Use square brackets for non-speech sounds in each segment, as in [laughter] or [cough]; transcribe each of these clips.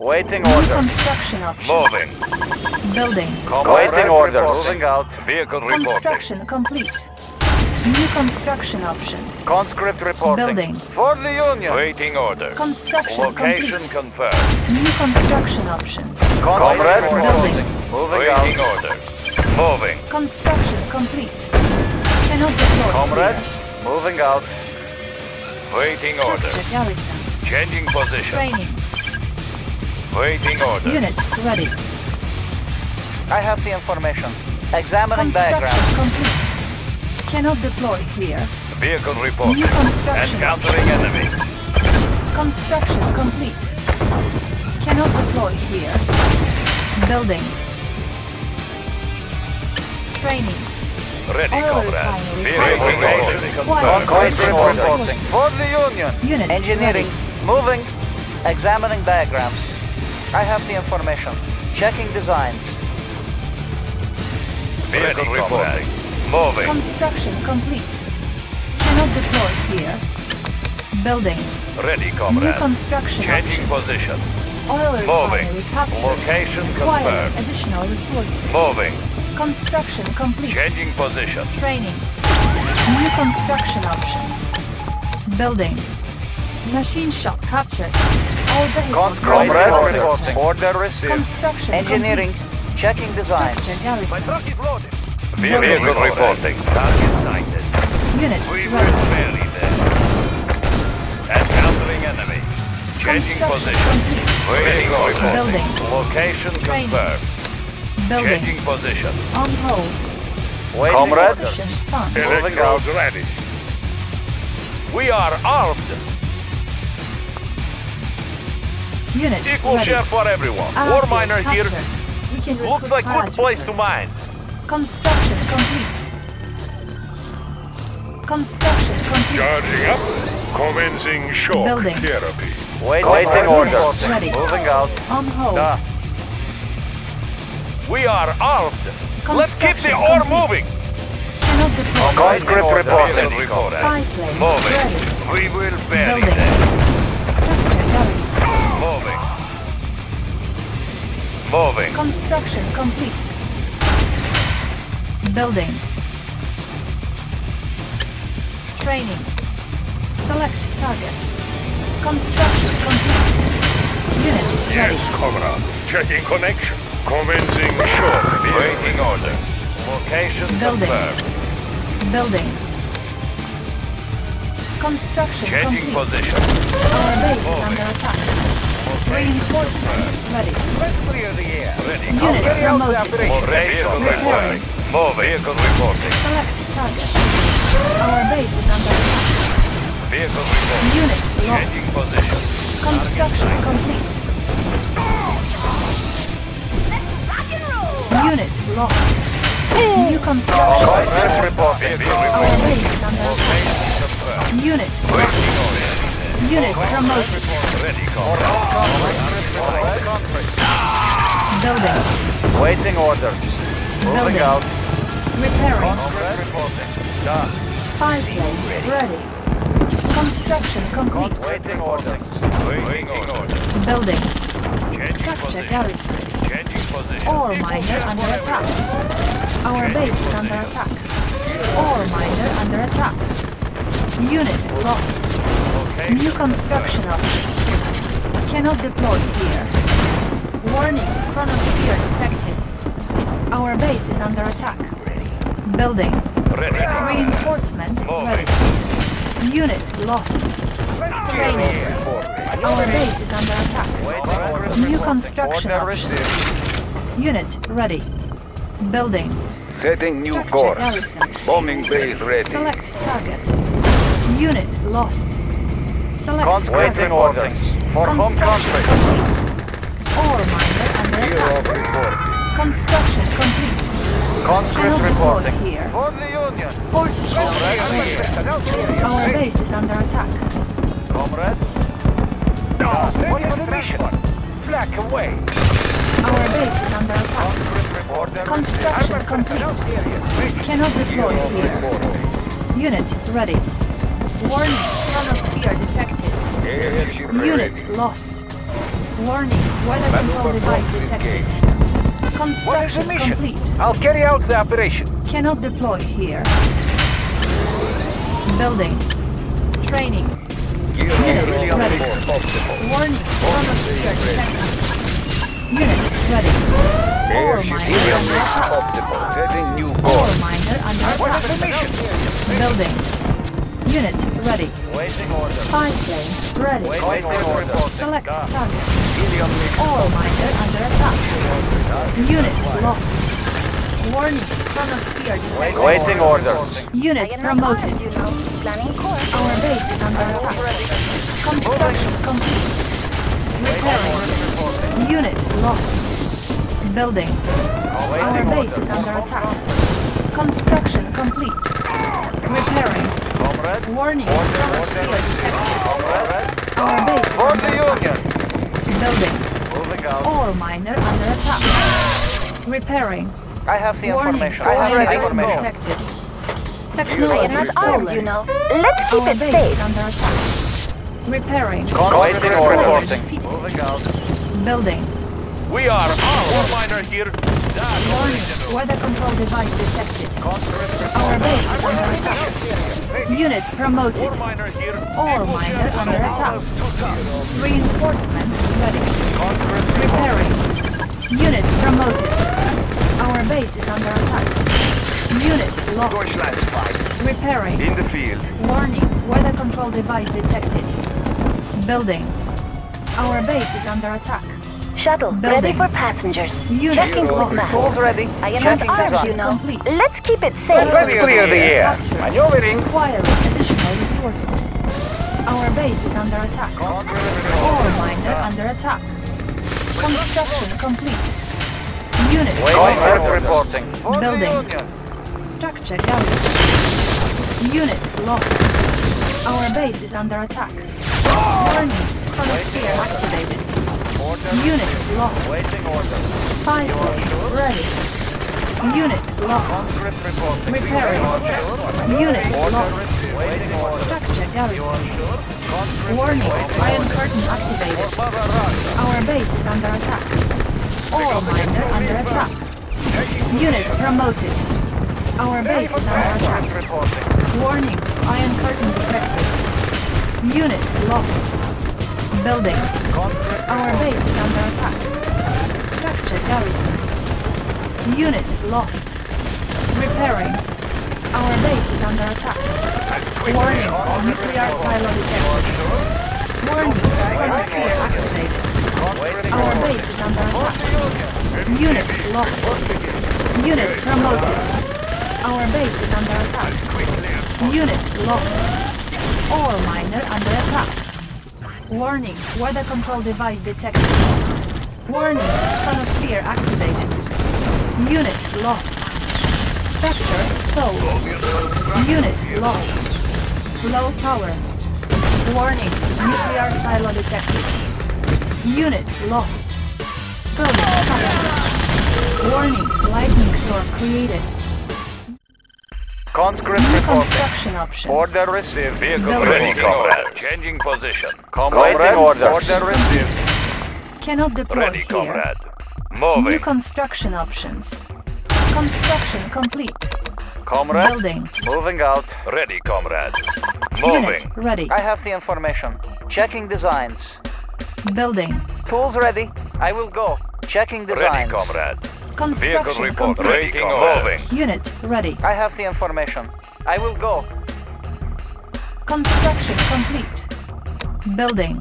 Waiting order. construction options. Moving. Building. Waiting order. Moving out. Vehicle reporting. Construction complete. New construction options. Conscript reporting. Building. For the Union. Waiting order. Construction Location complete. confirmed. New construction options. Comrade Building. reporting. Moving Waiting out. orders. Moving. Construction complete. Cannot deploy. Comrade. Moving out. Waiting order. Garrison. Changing position. Training. Waiting order. Unit ready. I have the information. Examining Construction background. complete. Cannot deploy here. Vehicle report. New construction. Encountering enemy. Construction complete. Cannot deploy here. Building. Training. Ready, Oil comrade. refinery. Vehicle Quiet. reporting. Quiet. Waiting Quiet. reporting. For the Union. Unit Engineering. ready. Moving. Examining diagrams. I have the information. Checking designs. Vehicle reporting. Moving. Construction complete. Cannot deploy here. Building. Ready, New comrade. construction Changing options. position. Oil Moving. Location Acquiring confirmed. additional resources. Moving. Construction complete. Changing position. Training. New construction options. Building. Machine shop captured. All vehicles Conscript ready. reporting. Order received. Construction Engineering. Checking design. Structure garrison. truck is loaded. Building. Vehicle reporting. Target sighted. Unit We will ready. bury them. Encountering enemy. Changing Construction position. complete. Waiting reporting. Building. Location Training. confirmed. Building. Changing position. On hold. Waiting Comrade. order. Moving out. ready. We are armed. Unit Equal ready. share for everyone. Allied War miner here. We can Looks like good place to mine. Construction complete. Construction complete. Charging up. Commencing shock Building. therapy. Waiting, Comrade. orders. Ready. Moving out. On hold. Da. We are armed. Let's keep the Construction ore complete. moving. Cannot deploy. Conscript reporting. Vehicle reporting. Spy plane Moving. ready. We will bury Building. them. Structure garrison. Moving. Moving. Construction complete. Building. Training. Select target. Construction complete. Unit ready. Yes, comrade. Checking connection. Commencing short. Waiting order. Location Building. confirmed. Building. Construction Changing complete. position. Our base is under attack. Reinforcements ready. Let's clear the air. Ready. Unit promoted. More vehicle reporting. More vehicle reporting. Select target. Our base is under attack. Vehicle reporting. Unit lost. Changing position. Construction complete. Unit lost. New construction. Our base is under attack. Unit lost. Unit promoted. Building. Waiting orders. Moving Building. out. Repairing. Conscript reporting. Da. Spy plane ready. Construction complete. Waiting orders. Waiting order. Building. Structure garrison. Ore miner under attack. Our base is under attack. Ore miner under attack. Unit lost. New construction options. Cannot deploy here. Warning, chronosphere detected. Our base is under attack. Building. Ready. Reinforcements ready. Unit lost. Training. Our base is under attack. New construction options. Unit ready. Building. Setting new Structure course. garrison. Bombing base ready. Select target. Unit lost. Select Cons- Waiting orders. For home Construction country. complete. Ore miner under attack. Construction complete. Conscript Cannot reporting. here. For the Union. Force shield ready. Our base is under attack. Comrade. What is the mission? Black away. Our base is under attack. Construction complete. Cannot deploy here. Unit ready. Warning, chronosphere detected. Ready. Unit lost. Warning, weather control device detected. Construction complete. I'll carry out the operation. Cannot deploy here. Building. Training. Unit ready. Warning, chronosphere detected. Unit ready. Ore miner under attack. Optimal. Setting new Ore miner under attack. Building. Unit ready. Waiting order. Spy plane ready. Waiting order. Select target. Ore miner under attack. Unit lost. Warning, chronosphere detected. Waiting orders. Unit promoted. Planning course. Our base is under attack. Construction complete. Repairing. Unit lost. Building. Our base is under attack. Construction complete. Repairing. Comrade. Warning. Chronosphere detected. Comrade. Our base is For under the attack. Union. Building. Moving out. Ore miner under attack. Repairing. I have the Warning. information. I have the information. detected. I am Technology not armed, you know. Let's keep Our it base safe. is under attack. Repairing. Waiting order. Reporting. Moving out. Building. We are all miner here. That's Warning. Weather control device detected. Our base is under attack. Unit promoted. Ore miner under attack. Reinforcements ready. Repairing. Unit promoted. Our base is under attack. Unit lost. Repairing. In the field. Warning. Weather control device detected. Building. Our base is under attack. Shuttle, ready for passengers. Unit Checking lost. map. Tools ready. I am Checking not armed, you know. Complete. Let's keep it safe. Let's clear the air. Maneuvering. Requiring additional resources. Our base is under attack. Ore miner under attack. Construction complete. Unit Comrade lost. reporting. Building. Structure garrison. Unit lost. Our base is under attack. Warning. Chronosphere activated. Unit lost. Waiting order. Plane ready. Unit lost. Repairing. Unit lost. Structure garrison. Warning. Iron curtain activated. Our base is under attack. All miner under attack. Unit promoted. Our base is under attack. Warning. Iron curtain detected. Unit lost. Building. Our base is under attack. Structure garrison. Unit lost. Repairing. Our base is under attack. Warning. Nuclear silo detected. Warning. Chronosphere activated. Our base is under attack. Unit lost. Unit promoted. Our base is under attack. Unit lost. Ore miner under attack. Warning. Weather control device detected. Warning. Chronosphere activated. Unit lost. Spectre sold. Unit lost. Low power. Warning. Nuclear silo detected. Unit lost. Building. Warning. Lightning storm created. Conscript New reporting. construction options. Order received. Vehicle Building. ready, Ready, comrade. comrade. Changing position. Comrade Waiting orders. orders. Order received. Cannot deploy Ready, here. comrade. New Moving. construction options. Construction complete. Comrade. Building. Moving out. Ready, comrade. Unit Moving. ready. I have the information. Checking designs. Building. Tools ready. I will go. Checking designs. Ready, designs. Comrade. Vehicle Construction report. complete. Moving. Unit ready. I have the information. I will go. Construction complete. Building.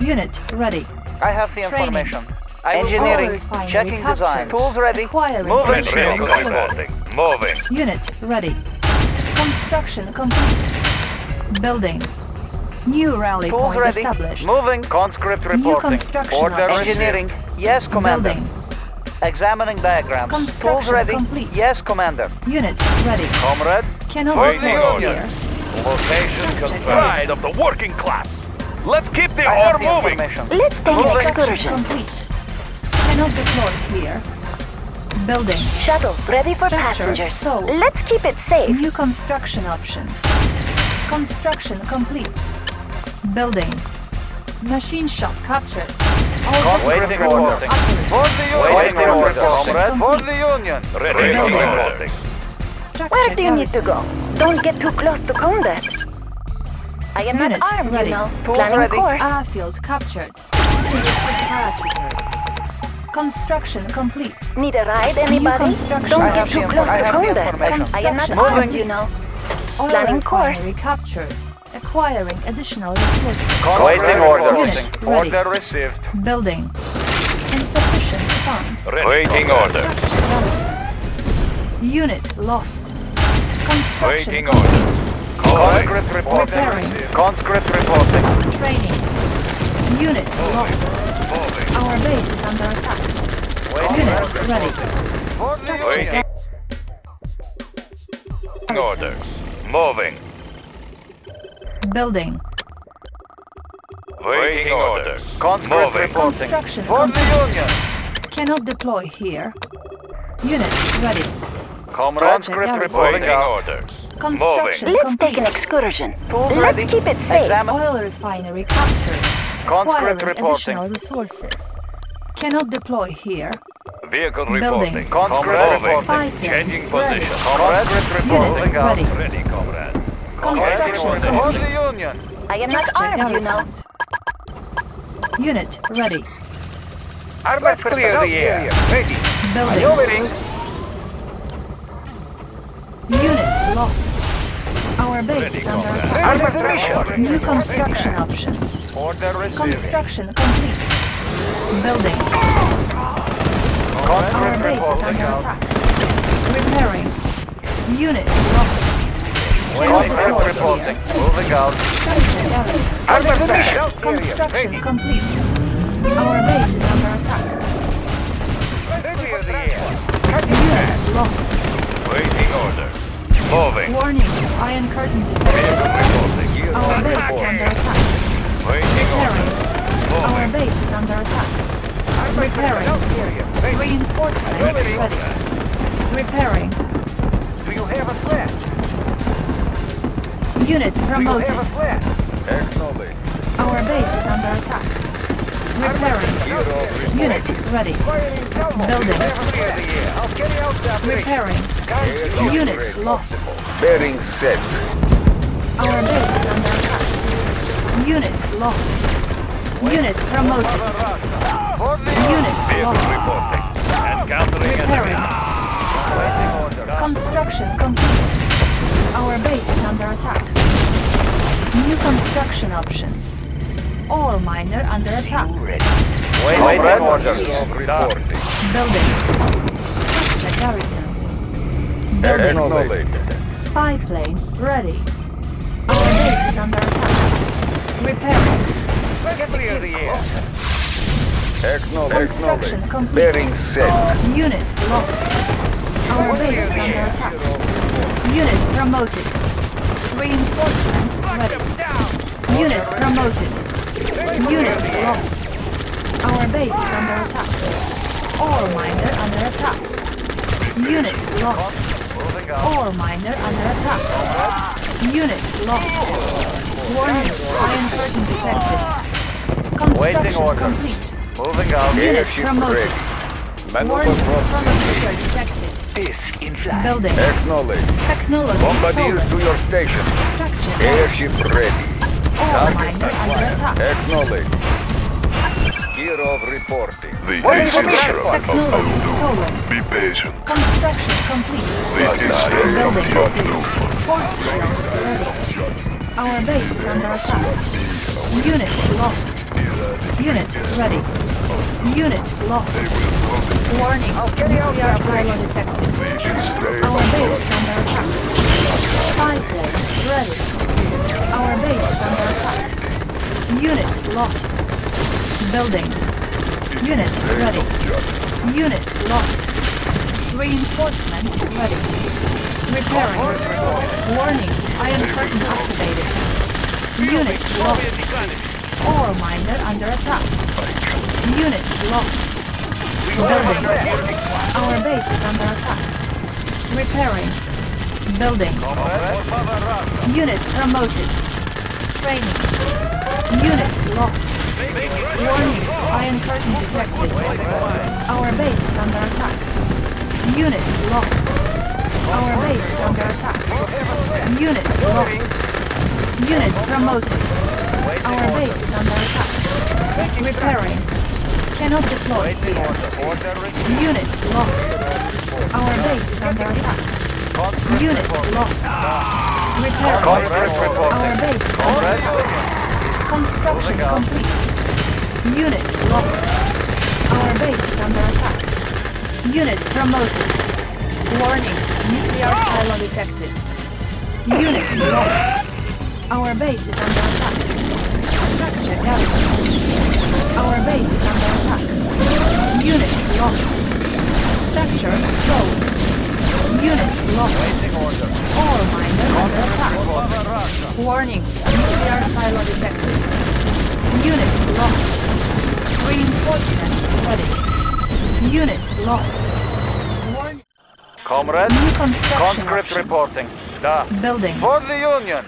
Unit ready. I have the Training. information. I Engineering. Checking captured. design. Tools ready. Requiring Moving. Ready, additional reporting. Moving. Unit ready. Construction complete. Building. New rally Tools point ready. established. Moving. Conscript reporting. New construction Order engineering. Yes, Commander. Building. Examining diagrams. Tools Construction ready. complete. Yes, Commander. Unit ready. Comrade. Cannot Waiting deploy order. here. Location Check Pride of the working class. Let's keep the I ore the moving. information. Let's take an Moving. excursion. Complete. Cannot deploy here. Building. Shuttle, ready for Structure passengers. sold. Let's keep it safe. New construction options. Construction complete. Building. Machine shop captured. All Waiting vehicles order. For the Union. Waiting Waiting order. order, comrade. For the Union. Ready reporting. Where do you need to go? Don't get too close to combat. I am Unit not armed, ready. you know. Tools Planning ready. course. Airfield captured. Construction complete. Need a ride, anybody? construction. Don't I get too close to have combat. I am not armed, you know. Planning course. refinery captured. Acquiring additional resources. Waiting order. Unit ready. Order received. Building. Insufficient funds. Waiting order. Unit lost. Construction Waiting order. Conscript reporting. Repairing. Conscript reporting. Training. Unit lost. Moving. Our base is under attack. Waiting Unit order. ready. Structure. Waiting orders. Moving. Building. Waiting orders. Conscript Moving. reporting. Construction For the complete. Union. Cannot deploy here. Unit ready. Comrade. Structure Conscript garrison. reporting orders. Construction Let's take an excursion. Tools Let's ready. keep it safe. Examine. Oil refinery captured. Conscript Acquiring reporting. additional resources. Cannot deploy here. Vehicle Building. reporting. Conscript reporting. Changing position. Comrade. reporting Unit ready. Ready, comrade. Construction For complete. the Union. I am not Structure armed, you know. Unit ready. Let's clear the air. Ready. Building. Maneuvering. Unit lost. Our base Ready, is under attack. Armed mission. New construction options. Order received. Construction complete. Building. Our base is under attack. Repairing. Unit lost. Cannot reporting. Moving out. Structure garrison. Construction complete. Our base is under attack. Clear the air. Unit lost. Waiting orders. Moving. Warning. Iron curtain detected. Our base is under attack. Waiting Repairing. Our base is under attack. Repairing. Reinforcements ready. Repairing. Do you have a flat? Unit promoted. have a flat? Acknowledge. Our base is under attack. Repairing. Unit ready. Building. Clear the air. I'll carry out the operation. Repairing. Unit lost. Bearing set. Our base is under attack. Unit lost. Unit promoted. Unit lost. reporting. Encountering enemy. Repairing. Construction complete. Our base is under attack. New construction options. All miner under attack. Waiting order. Reporting. Building. Structure garrison. Building. Acknowledged. Spy plane ready. Our base is under attack. Repairing. Clear the air. Construction complete. Bearing set. Unit lost. Our base is under attack. Unit promoted. Reinforcements ready. Unit promoted. Unit lost. Our base is under attack. Ore miner under attack. Unit lost. Moving out. Ore miner under attack. Unit lost. Warning, iron curtain detected. Construction order. complete. Moving out. Unit promoted. Warning, process. detected. Disc in flight. Building. Acknowledged. Technology Bombardiers to your station. Structure Airship ready. Ore miner under attack. Acknowledged. Kirov reporting. The What AC information? shuttle of Technology Aulu. stolen. Be patient. Construction complete. The instead of Building. the unknown. Force shield ready. Our base is under attack. Unit lost. Unit ready. Unit lost. Warning. Nuclear silo detected. Our base is under attack. Spy plane ready. Our base is under attack. Unit lost. Building. Unit ready. Unit lost. Reinforcements ready. Repairing. Warning. Iron curtain activated. Unit lost. Ore miner under attack. Unit lost. Building. Our base is under attack. Repairing. Building. Unit promoted. Training. Unit lost. Warning. Iron curtain detected. Our base is under attack. Unit lost. Our base is under attack. Unit lost. Unit promoted. Our base is under attack. Repairing. Cannot deploy here. Unit lost. Our base is under attack. Unit lost. Repairing. Our base is under attack. Construction complete. Unit lost. Our base is under attack. Unit promoted. Warning. Nuclear silo detected. Unit lost. Our base is under attack. Structure garrison. Our base is under attack. Unit lost. Structure sold. Unit lost. Ore miner under attack. Warning. Nuclear silo detected. Unit lost. Reinforcements ready. Unit lost. Comrade, conscript options. reporting. Da. Building. For the Union.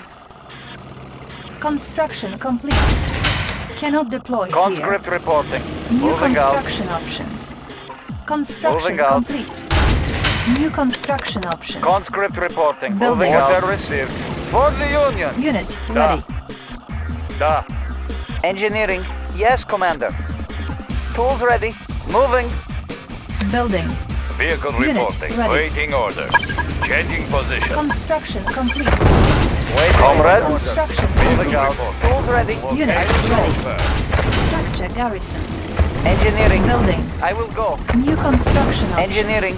Construction complete. Cannot deploy Conscript reporting. here. New Moving out. construction options. Construction Moving out. complete. New construction options. Conscript reporting. Building. Out. received. For the Union. Unit Da. ready. Da. Engineering. Yes, Commander. Tools ready. Moving. Building. Vehicle Unit reporting. ready. Waiting order. Changing position. Construction complete. Wait, Comrade. Construction Moving complete. out. Tools ready. Unit Location ready. Structure garrison. Engineering. Building. I will go. New construction options. Engineering.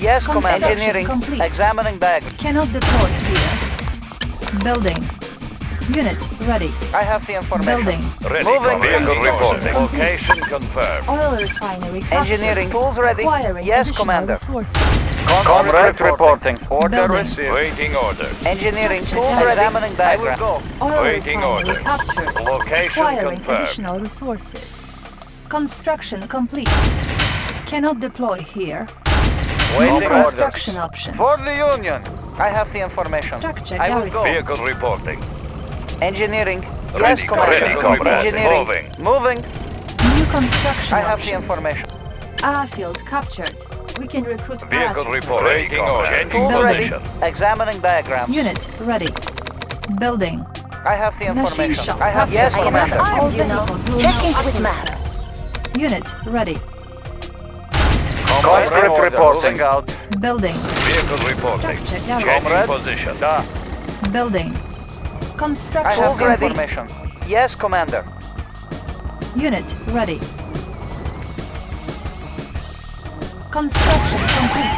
Yes, Commander. Engineering. complete. Examining bag. Cannot deploy here. Building. Unit ready. I have the information. Building. Ready. Moving. Vehicle Construction reporting. Location confirmed. Oil refinery captured. Engineering. Tools ready. Acquiring Yes, Commander. resources. Conscript reporting. Order Building. received. Waiting order. Engineering. Structure Tools ready. examining diagram. I will go. Oil Waiting order. captured. Location Acquiring confirmed. additional resources. Construction complete. Cannot deploy here. Waiting New orders. construction options. For the Union. I have the information. Structure I will go. Vehicle reporting. Engineering. Ready, yes, Commander. ready, comrade. Engineering. Moving. Moving. New construction I have the options. information. Airfield captured. We can recruit Vehicle report. reporting. Waiting order. Ready. Examining diagram. Unit ready. Building. I have the information. Nashisha I have yes, I am Commander. not All armed, you vehicles will Checking now with operate. map. Unit ready. Conscript reporting out. Building. Vehicle reporting. Structure garrison. Changing position. Da. Building. I have the complete. information. Yes, Commander. Unit ready. Construction complete.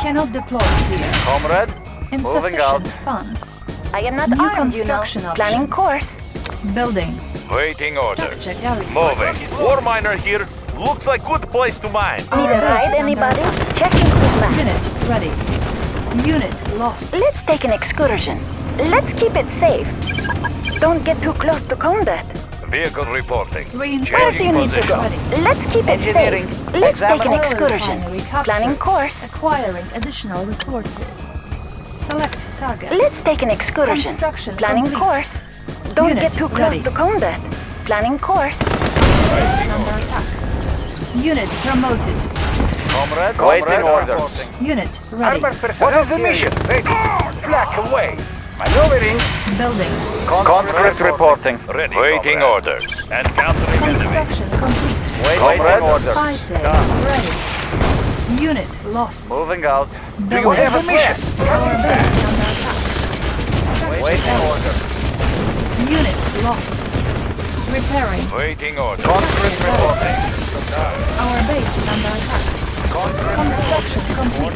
Cannot deploy here. Comrade. Moving out. Insufficient funds. I am not New armed, you know. construction Planning course. Building. Waiting order. Structure garrison. Moving. War miner here. Looks like good place to mine. Our Need a ride, anybody? Checking with map. Unit ready. Unit lost. Let's take an excursion. Let's keep it safe. Don't get too close to combat. Vehicle reporting. Where do you need to go? Let's keep it safe. Let's take an excursion. Oil refinery captured. Planning course. Acquiring additional resources. Select target. Let's take an excursion. Planning complete. course. Don't Unit get too close ready. to combat. Planning course. Under attack. Unit promoted. Comrade. Waiting orders. Unit ready. What is the mission? Ready. Flack away. Maneuvering. Building. Conscript reporting. Ready. Waiting orders. Encountering enemy. Construction complete. Waiting orders. Spy plane ready. Unit lost. Moving out. Building. you have a mission? Our base is under attack. Waiting order. Unit lost. Repairing. Waiting order. Conscript reporting. Our base is under attack. Construction complete.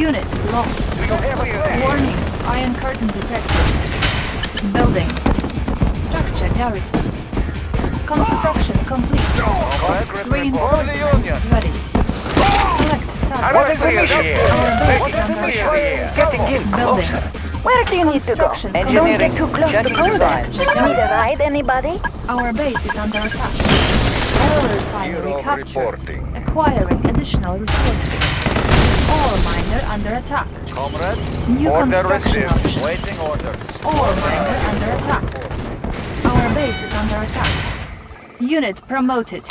Unit lost. Warning. Iron curtain detected. Building. Structure garrison. Construction complete. Conscript reporting. Reinforcements ready. Select What is target. the mission? Our base What is is the under mission? attack. Getting in Building. Where do you need to go? Construction Don't get too close to Checking combat. design. Need a ride, anybody? Our base is under attack. Oil refinery captured. reporting. Acquiring additional resources. Ore miner under attack. Comrade. New Order construction received. options. Waiting orders. Ore miner under attack. Our base is under attack. Unit promoted.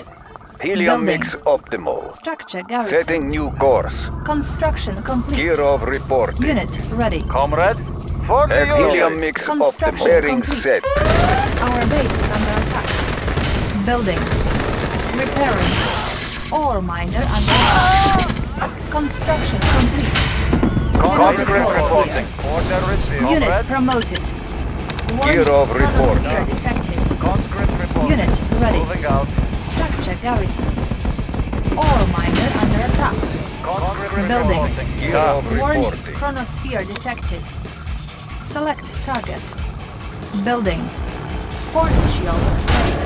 Helium Building. mix optimal. Structure garrison. Setting new course. Construction complete. Kirov report. Unit ready. Comrade, for the helium mix Construction optimal. Bearing complete. set. Our base is under attack. Building. Repairing. Ore miner under attack. [laughs] Construction complete. Cannot Concrete deploy reporting. Order received. Unit Comrade, promoted. Kirov report. Chronosphere detected. concrete reporting. Unit ready. Moving out. Structure garrison. All miner under attack. Concrete Building. reporting. Kirov Warning. reporting. Chronosphere detected. Select target. Building. Force shield ready.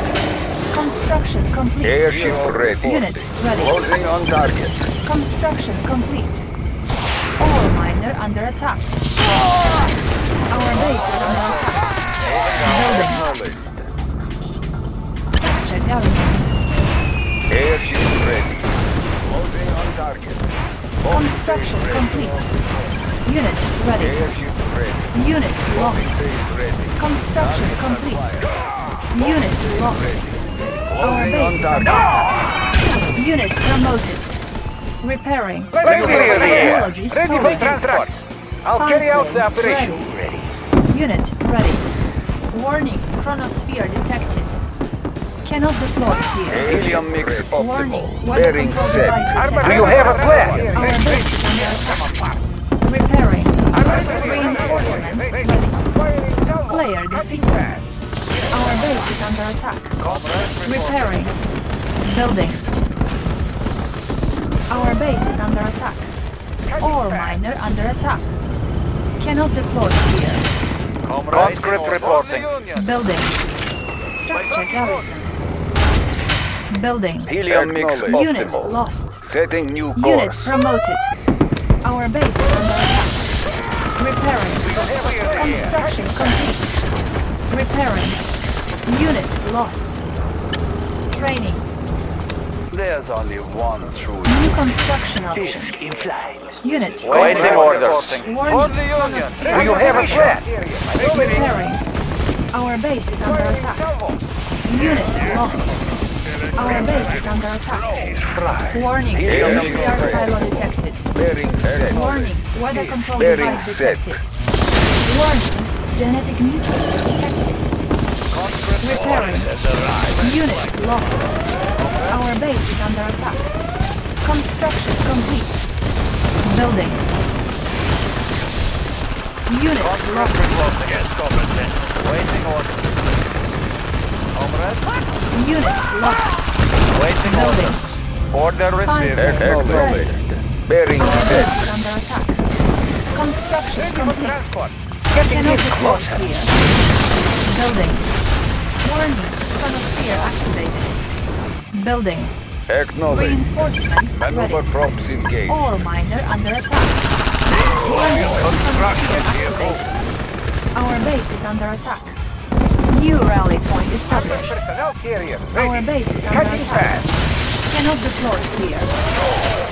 Construction complete. Airship ready. Unit ready. Closing on target. Construction complete. Ore miner under attack. Our base is under attack. Building. Structure garrison. Airship ready. Closing on target. Construction complete. Unit ready. Airship ready. Unit lost. Construction complete. Unit lost. Our base is under target. attack. Unit promoted. Repairing. Ready clear the. Technology Ready for stolen. transport. I'll carry out the operation. Ready. Unit ready. Warning, chronosphere detected. Cannot deploy here. Helium mix Warning, optimal. Bearing set. Do you have a plan? Our base is under attack. Repairing. Reinforcements ready. Player defeated. Our base is under attack. Repairing. Building. Our base is under attack. All miner under attack. Cannot deploy here. Comrade, Conscript reporting. Building. Structure garrison. Building. Helium mix Unit optimal. lost. Setting new Unit promoted. Our base is under attack. Repairing. Construction complete. Repairing. Unit lost. Training. There's only one true New construction options. Unit Waiting orders. Warning. Do you have a plan? Repairing. Our base is under attack. Unit lost. Our base is under attack. Warning. Nuclear silo detected. Warning. Weather control device detected. Warning. Genetic mutation detected. Repairing. Unit lost. Our base is under attack. Construction complete. Building. Unit lost. Waiting order. Comrade, Unit lost. waiting Building. order. Order received. Acknowledged. Bearing Our base set. is under attack. Construction complete. Cannot deploy here. Building. Warning. Chronosphere activated. Building. Acknowledged. Reinforcements Maneuver ready. props engaged. Ore miner under attack. Warning. Chronosphere activated. Our base is under attack. New rally point established. Personnel. Our base is under Cutting attack. fast. Cannot deploy here.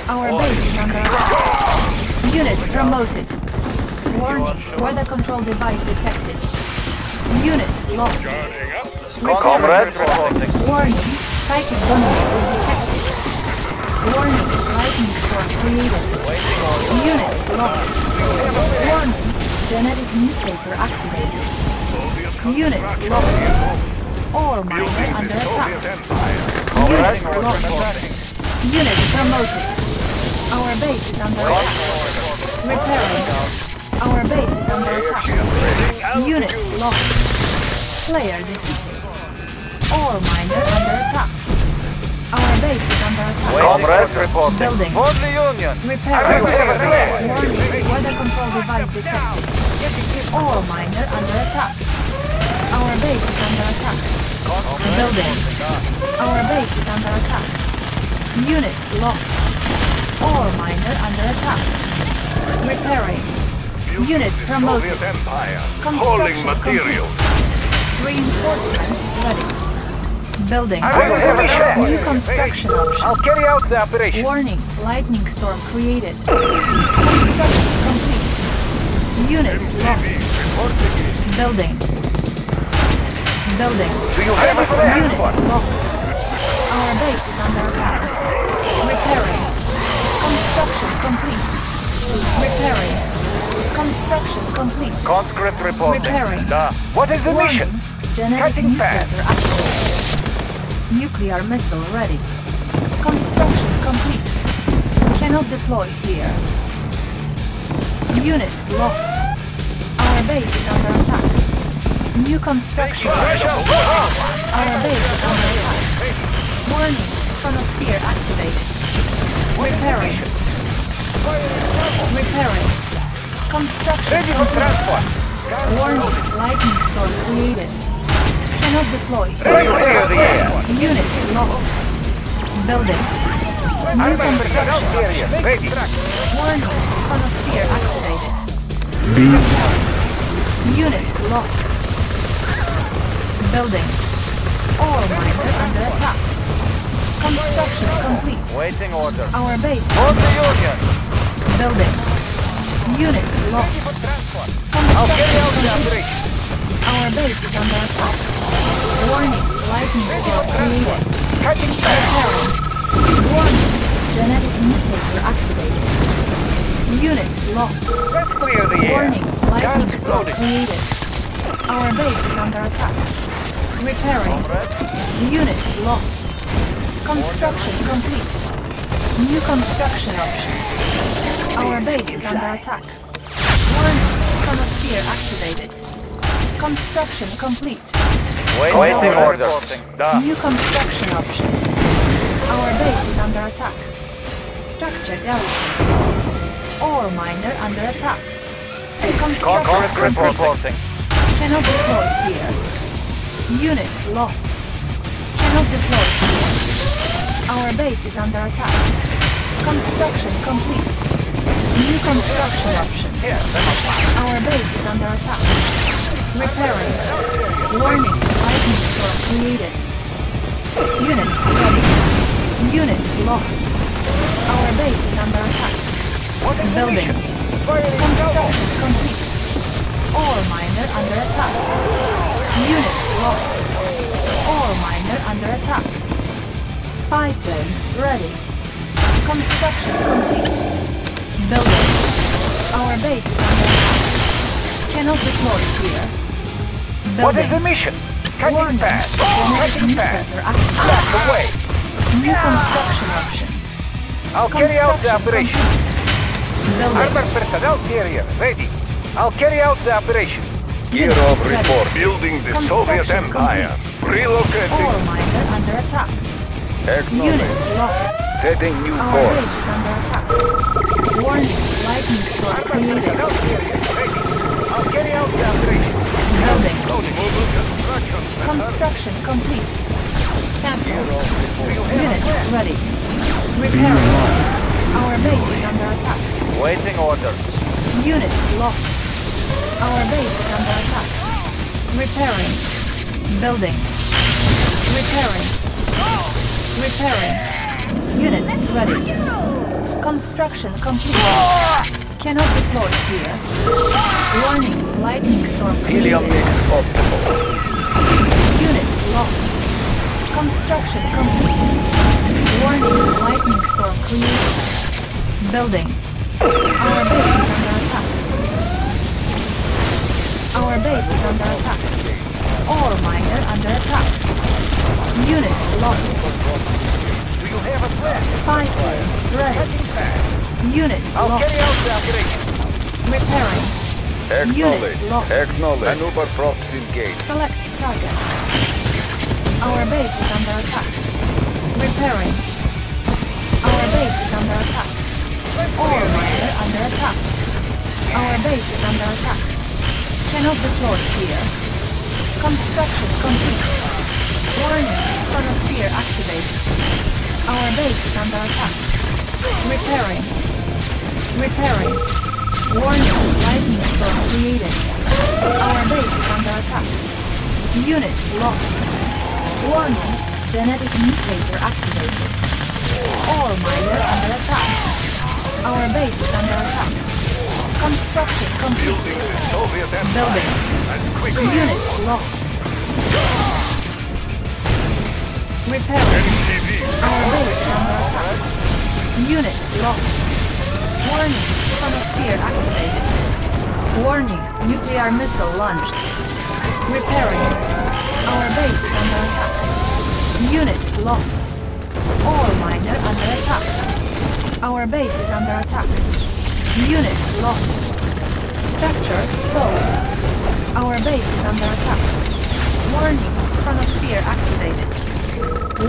Our base is under attack. Unit promoted. Warning. Weather control device detected. Unit lost. Comrade, reporting. Warning. Psychic vulnerable detected. Warning. Lightning storm created. Unit lost. Warning. Genetic mutator activated. Unit lost. Ore miner under attack. Unit lost. Unit promoted. Our base is under attack. Repairing. Our base is under attack. Unit lost. Player defeated. Ore miner under attack. Our base is under attack. Comrade, reporting. Building. For the Union. Repairing. I have a plan. Warning. Weather control device detected. Ore miner under attack. Our base is under attack. Building. Our base is under attack. Unit lost. Ore miner under attack. Repairing. Unit promoted. Construction Hauling material. complete. Reinforcements ready. Building. I will have a plan. New construction I'll carry out the operation. Warning, lightning storm created. Construction complete. Unit lost. Building. Building. Do you have a? Unit lost. Our base is under attack. Repairing. Construction complete. Repairing. Construction complete. Conscript reporting. Repairing. What is the mission? Genetic Cutting fast. Nuclear missile ready. Construction complete. Cannot deploy here. Unit lost. Our base is under attack. New construction. Our base is under attack. Warning. Chronosphere activated. Repairing. Repairing. Construction Ready for transport. Warning. Lightning storm created. Cannot deploy. Ready the air. Unit lost. Building. New construction. area. Ready. Warning. Chronosphere activated. Unit lost. Building. All miner under attack. Construction complete. Waiting order. Our base. For the Union. Building. Unit lost. I'll carry out the Construction complete. Our base is under attack. Warning. Lightning storm created. Cutting fast. Warning. Genetic mutator activated. Unit lost. Let's clear the air. Warning. Lightning storm loaded. Our base is under attack. Repairing. Unit lost. Construction complete. New construction options. Our base is under attack. Warning. Chronosphere activated. Construction complete. Waiting, Waiting order. order. Da. New construction options. Our base is under attack. Structure garrison. Ore miner under attack. Construction Conscript complete. reporting. Cannot deploy here. Unit lost. Cannot deploy here. Our base is under attack. Construction complete. New construction options. Our base is under attack. Repairing. Warning. Created. Unit ready. Unit lost. Our base is under attack. Building. mission? Firing in Construction complete. Ore miner under attack. Unit lost. Ore miner under attack. Spy plane ready. Construction complete. Building. Our base is under attack. Cannot deploy here. Building. What is the mission? Cutting Warning. fast. Cutting fast. nucleator activated. Blast away. New construction options. I'll carry out the operation. Armor personnel carrier. Ready. I'll carry out the operation. Gear Unit of ready. report. Building the Soviet Construction Empire. Relocating. Ore miner under attack. Unit Acknowledge. lost. Setting new Our course. base is under attack. Warning. Lightning storm created. Personnel carrier. Ready. I'll carry out the operation. Building. Loading. Mobile construction. Construction complete. Castle. Unit ready. Repairing. Our base is under attack. Waiting orders. Unit lost. Our base is under attack. Repairing. Building. Repairing. Repairing. Unit ready. Construction complete. Cannot deploy here. Warning. Lightning storm Helium created. mix optimal. Unit lost. Construction complete. Warning. Lightning storm created. Building. Our base is under attack. Our base is under attack. Ore miner under attack. Unit lost. Do you have a plan? Spy plane ready. Cutting fast. Unit I'll lost. carry out the. Repairing. Acknowledge. Unit lost. Acknowledge. Maneuver props engaged. Select target. Our base is under attack. Repairing. Our base is under attack. Ore miner under attack. Our base is under attack. Cannot deploy here. Construction complete. Warning. Chronosphere activated. Our base is under attack. Repairing. Repairing. Warning. Lightning storm created. Our base is under attack. Unit lost. Warning. Genetic mutator activated. Ore miner under attack. Our base is under attack. Construction complete. Building. As quickly Unit lost. Repairing. Our base is under attack. Unit lost. Warning, chronosphere activated. Warning, nuclear missile launched. Repairing. Our base is under attack. Unit lost. Ore miner under attack. Our base is under attack. Unit lost. Structure sold. Our base is under attack. Warning, chronosphere activated.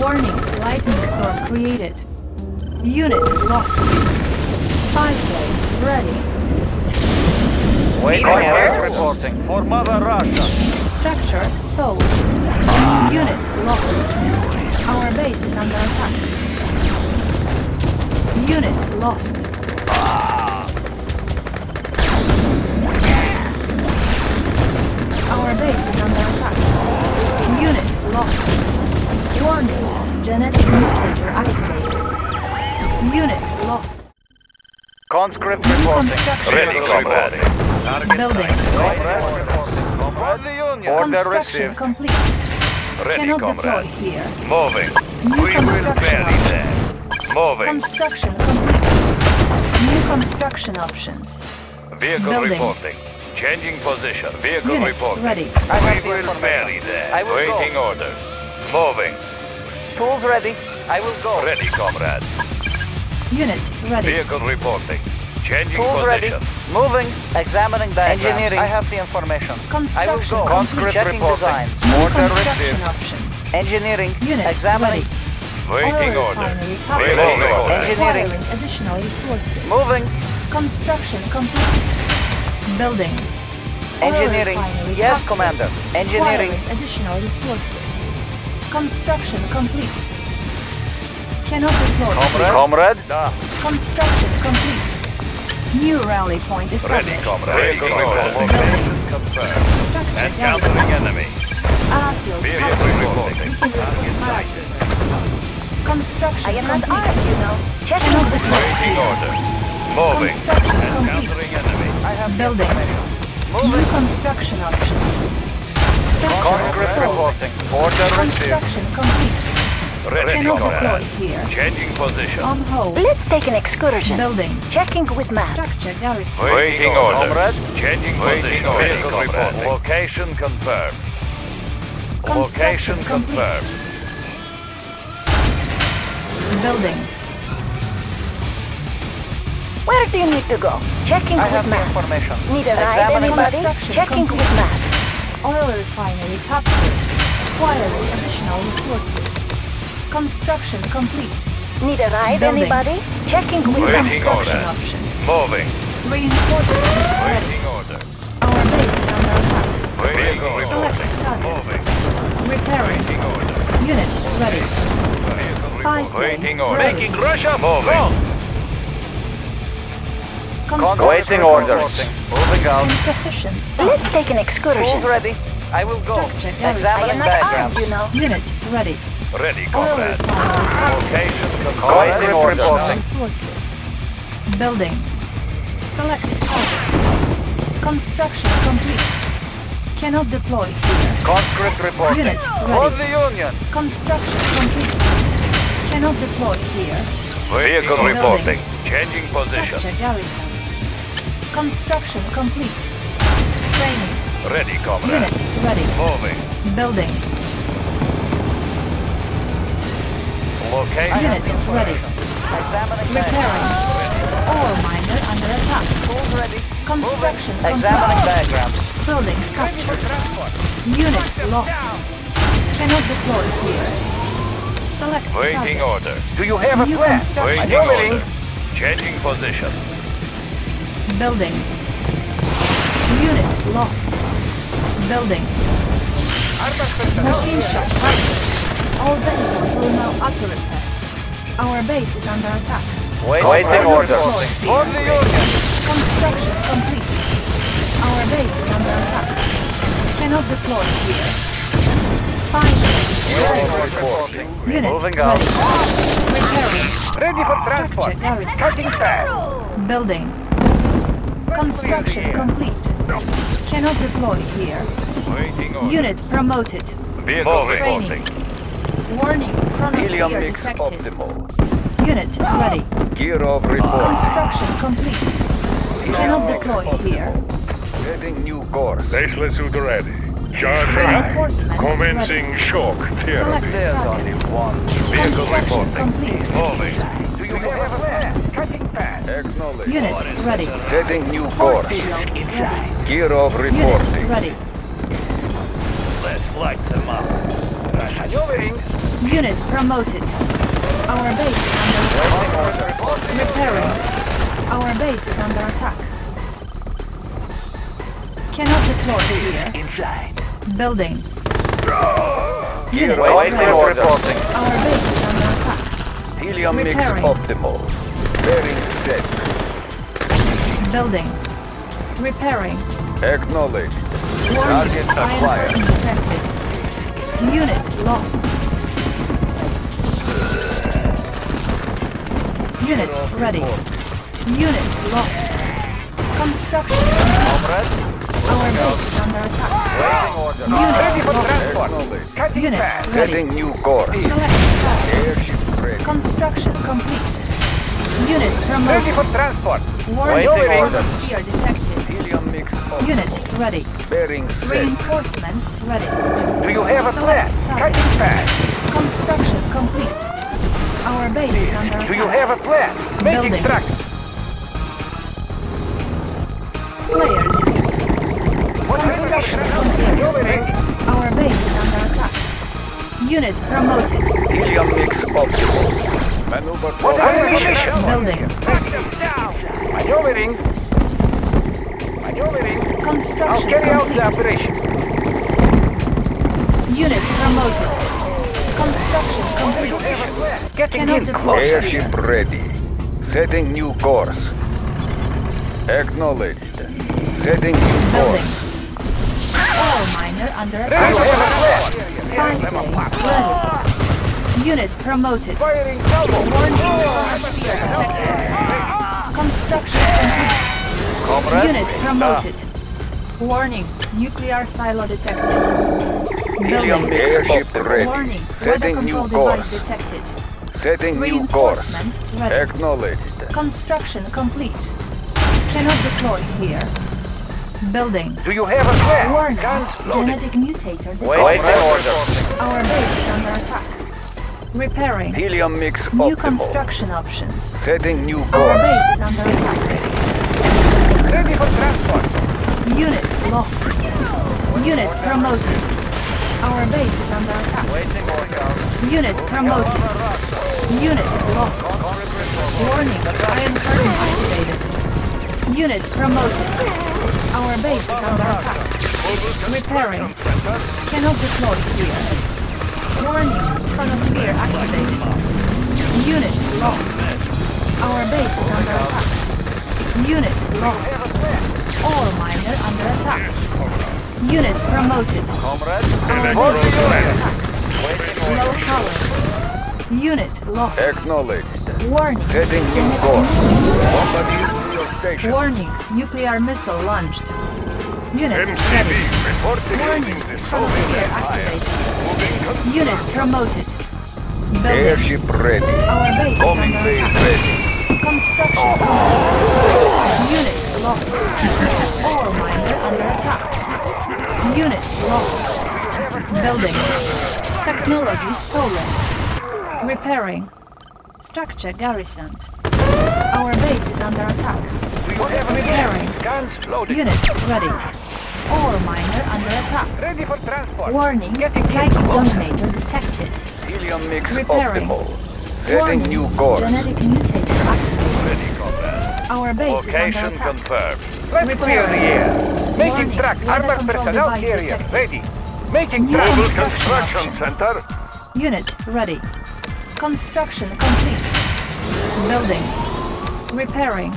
Warning, lightning storm created. Unit lost. Spy plane ready. Waiting reporting for Mother Russia. Structure sold. Unit lost. Our base is under attack. Unit lost. Our base is under attack. Unit lost. Warning. Genetic mutator activated. Unit lost. Conscript reporting. Ready, comrade. Building. Comrade the Union. Order Construction received. complete. Ready, Cannot deploy comrade. here. Moving. New We will construction bury them. Moving. Construction complete. New construction options. Vehicle Building. reporting. Changing position. Vehicle Unit reporting. ready. I have We the will information. bury them. I will go. Waiting orders. Moving. Tools ready. I will go. Ready, comrade. Unit ready. Vehicle reporting. Changing Tools ready. Moving. Examining diagram. Engineering. I have the information. I will Construction go. complete. Conscript Checking reporting. design. New Order construction options. Engineering. Unit Examining. ready. Waiting Oil order. Waiting order. Engineering. Acquiring additional resources. Moving. Construction complete. Building. Engineering. refinery Yes, captured. Commander. Engineering. Acquiring additional resources. Construction complete. Cannot deploy. Comrade. Comrade. Construction complete. New rally point is Ready, comrade. Waiting order. Building. Location confirmed. Structure Encountering enemy. Airfield Vehicle reporting. Construction I am not armed, you know. Checking Cannot with deploy. Waiting order. Moving. Encountering enemy. I have Building. New construction options. Structure reporting. Order received. Construction complete. Ready, Cannot deploy comrade. here. Changing position. On hold. Let's take an excursion. Building. Checking with map. Structure garrison. Waiting order. Comrade. Changing position. Vehicle report. Location confirmed. Construction Location complete. confirmed. Building. Where do you need to go? Checking I with have the map. information. Need a ride, Examining anybody? Construction Checking complete. with map. Oil refinery captured. Acquiring additional resources. Construction complete. Need a ride, Building. anybody? Checking with New Waiting construction order. options. Moving. Reinforcements ready. Order. Our base is under attack. Waiting Select reporting. target. Moving. Repairing. Waiting order. Unit ready. Vehicle Spy report. Waiting order. ready. Russia moving. Construction Waiting orders. Moving out. insufficient. Let's take an excursion. Tools ready. I will go. Structure. I am Examining not diagram. you know. Unit ready. Ready, Oil comrade. refinery captured. Location Waiting confirmed. order. Additional. Building. Select target. Construction complete. Cannot deploy. Conscript reporting. Unit For ready. the Union. Construction complete. Cannot deploy here. Vehicle Building. reporting. Changing position. Structure garrison. Construction complete. Training. Ready, comrade. Unit ready. Moving. Building. Location Unit ready. Examining Repairing. diagram. Ore miner under attack. Tools ready. Construction Examining complete. diagrams. Building captured. Unit lost. Cannot deploy here. Select Waiting target. order. Do you have a New plan? construction Waiting order. Changing position. Building. Unit lost. Building. Machine shop captured. All vehicles will now auto repair. Our base is under attack. Waiting Cannot order. deploy For here. Construction complete. Our base is under attack. Cannot deploy here. Spy order. Unit Moving ready. out. Repairing. Ready for transport. Structure garrison. Starting fast. Building. Construction complete. Cannot deploy here. Unit promoted. Vehicle Training. Reporting. Warning. Helium mix detected. optimal. Unit ready. Kirov report. Construction complete. Cannot deploy here. Setting new course. Laceless suit ready. Charge Reinforcements Commencing shock Select therapy. There's target. only one. Vehicle Construction reporting. complete. Moving. Do you have a plan? Cutting path. Acknowledge. Unit ready. Setting new course. Kirov Unit reporting. ready. Let's light them up. Maneuvering. Unit promoted. Our base is under attack. Repairing. Our base is under attack. Cannot deploy here. Inside. Building. Unit Waiting ready. order. reporting. Our base is under attack. Helium mix optimal. Bearing set. Building. Repairing. Acknowledge. Warning. Target Iron acquired. Unit lost. Unit ready. Unit lost. Construction complete. Our base is under attack. Ready Unit for transport. Unit ready. Setting new course. Select ready. Construction complete. Unit promoted. for transport. Warning. Waiting order. Chronosphere detected. Helium mix optimal. Unit ready. Bearing set. Reinforcements ready. Do you have a Select plan? target. Cutting path. Construction complete. Our base is under attack. Do you have a plan? Building. Making track. Player defeated. Construction complete. Our base is under attack. Unit promoted. Helium mix optimal. Maneuver What program. are? Building. Maneuvering. Maneuvering. I'll Construction carry out the operation. Unit promoted. Construction complete. Getting Cannot in deploy close. here. Airship ready. Setting new course. Acknowledged. Setting new Building. course. All miner under Do you attack. have a plan? Spy ready. Unit promoted. Firing salvo. Warning. Construction complete. Unit promoted. Ah. Warning. Nuclear silo detected. Helium Building. airship ready. Warning. Weather Setting control new device course. detected. Setting new course. Ready. Acknowledged. Construction complete. Cannot deploy here. Building. Do you have a plan? Warning. Guns. Genetic mutator detected. Waiting order. Our base is under attack. Repairing. Helium mix New optimal. construction options. Setting new Our course. base is under attack. Ready for transport. Unit lost. Unit promoted. Our base is under attack. Unit promoted. Unit lost. Warning. Iron curtain activated. Unit promoted. Our base is under attack. Repairing. Cannot deploy here. Warning. Chronosphere activated. Unit lost. Our base is under attack. Unit lost. Ore miner under attack. Unit promoted. Comrade. Our base is under attack. Low power. Unit lost. Acknowledged. Warning. New Genetic course. mutation. Somebody to your station. Warning. Nuclear missile launched. Unit ready. Warning. Chronosphere activated. Unit promoted. Building. Airship ready. Our base Bombing base ready. Construction oh. complete. Lost. Ore miner under attack. Unit lost. Building. Technology stolen. Repairing. Structure garrisoned. Our base is under attack. Repairing. Guns loaded. Unit ready. Ore miner under attack. Ready for transport. Warning. Getting in Psychic dominator detected. Helium mix Repairing. optimal. Setting new course. Genetic mutator activated. Ready, comrade. Our base is under Location attack. confirmed. Let's clear the air. Making Warning. track. Weather Armored personnel device carrier detected. ready. Making New track. Mobile construction construction options. center. Unit ready. Construction complete. Building. Repairing.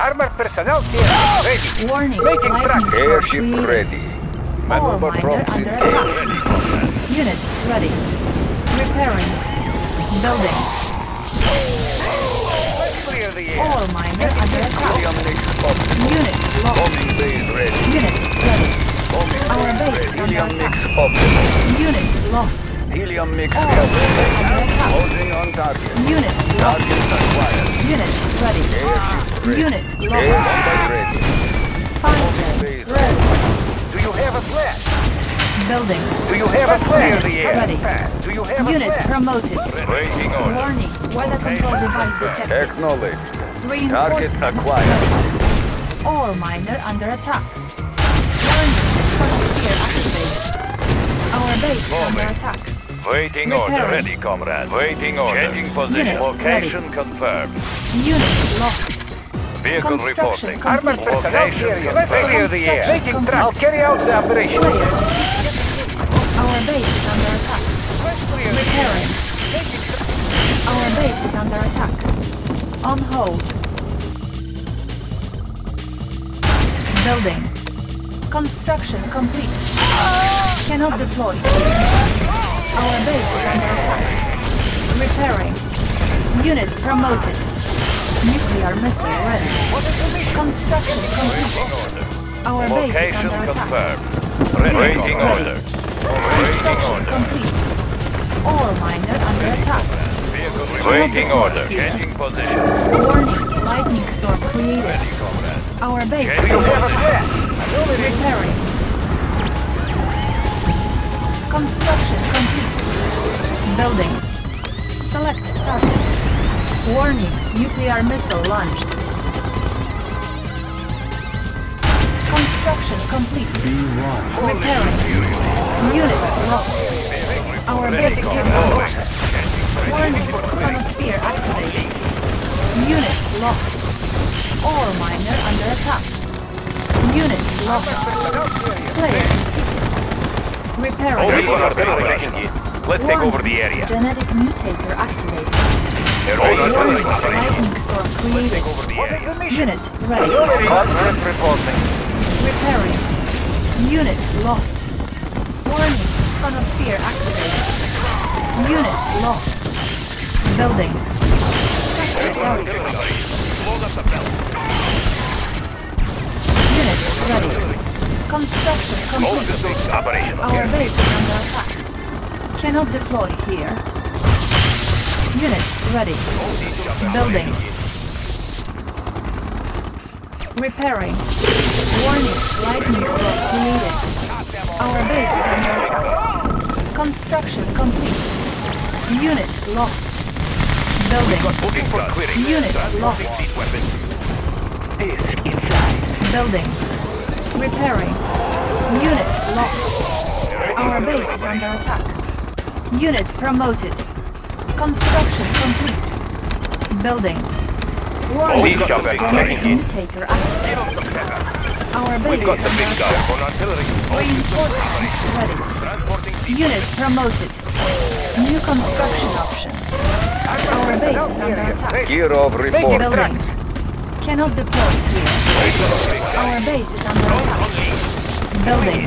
Armored personnel carrier ready. Warning. Making Lightning track. Airship created. ready. Ore Maneuver miner prompted. under attack. Unit ready. Repairing. Building. Clear the air. Ore miner under attack. Helium mix optimal. Unit lost. Bombing base ready. Unit ready. Bombing Our base ready. Helium mix attack. optimal. Unit lost. Helium mix All. Closing on target. Unit lost. Target acquired. Unit ready. Unit lost. combat ready. Spy ready. Do you have a plan? Building. Do you have a plan? Unit ready. Do you have Unit plan? promoted. Waiting order. Warning. Weather control device detected. Acknowledge. Reinforcements acquired. ready. Ore miner under attack. Warning. Chronosphere activated. Our base is under attack. Waiting order. Ready, comrade. Waiting order. Changing position. Unit Location confirmed. Unit lost. Vehicle Construction reporting. Armored personnel Location carrier. Let's clear the air. Making track. I'll carry out the operation. Player. Repairing. Our base is under attack. On hold. Building. Construction complete. Cannot deploy. Our base is under attack. Repairing. Unit promoted. Nuclear missile ready. Construction complete. Our base is under attack. confirmed. Ready. Waiting order. Construction complete. Ore miner under attack. Waiting order. Changing position. Warning, lightning storm created. Our base Do is under have a attack. Repairing. Construction complete. Building. Select target. Warning, nuclear missile launched. Construction complete. Repairing. Unit lost. Our base is under attack. Warning, chronosphere activated. Unit lost. Ore miner under attack. Unit lost. Player. Repairing. Let's take over the area. Genetic mutator activated. Lightning storm created. Over the area. Unit ready. Repairing. Unit lost. Warning, chronosphere activated. Unit lost. Building. Unit ready. Construction complete. Our base is under attack. Cannot deploy here. Unit ready. Building. Repairing. Warning, lightning storm created. Our base is under attack. Construction complete. Unit lost. Building. Looking for clearing. Unit lost. These weapons. Building. Repairing. Unit lost. Our base is under attack. Unit promoted. Construction complete. Building. Warning. Siege chopper Genetic checking in. mutator active. Our base We've got is the under big attack. gun on artillery. Reinforcements ready. Transporting siege Unit promoted. New construction options. Our base is under attack. Kirov report. Building. Cannot deploy here. Our base is under attack. Building.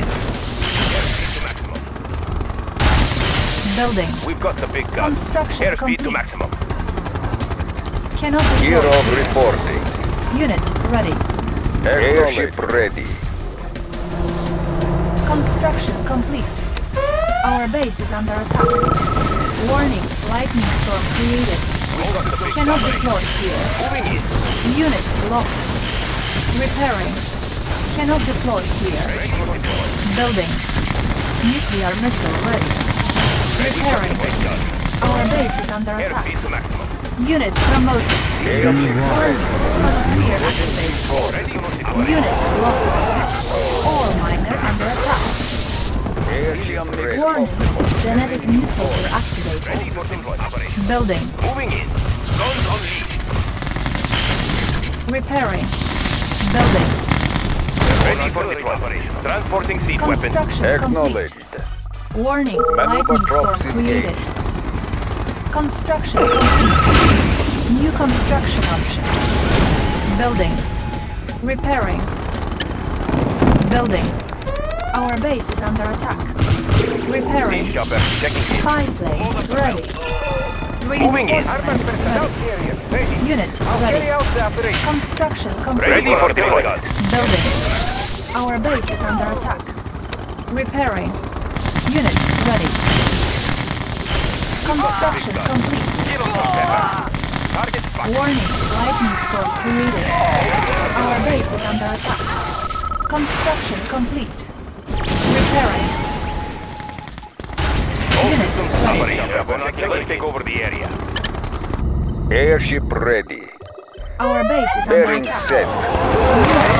Building. We've got the big gun. Construction Airspeed to complete. maximum. Cannot Gear deploy. of reporting. Unit ready. Airship ready. Construction complete. Our base is under attack. Warning, lightning storm created. Cannot deploy here. Unit lost. Repairing. Cannot deploy here. Building. Nuclear missile ready. Repairing. Our base is under attack. Unit promoted. Warning, Chronosphere activated. Unit lost. Ore miner under attack. Airship. Warning, genetic mutator activated. Ready for deploy. Operation. Building. Moving in. Guns unleashed. Repairing. Building. Ready for deploy. Operation. Transporting siege weapons. Construction complete. Acknowledged. Warning, Maneuver lightning storm created. Construction complete. New construction options. Building. Repairing. Building. Our base is under attack. Repairing. Chopper checking. Spy plane ready. Moving in. Ready. Unit ready. out the operation. Construction complete. Ready for deploy. Building. Our base is under attack. Repairing. Unit ready. Construction complete. Give him some pepper. Target spot. Warning, lightning storm created. Our base is under attack. Construction complete. Repairing. Unit ready. Operating. Let's take over the area. Airship ready. Our base is under Bearing attack. set. Unit.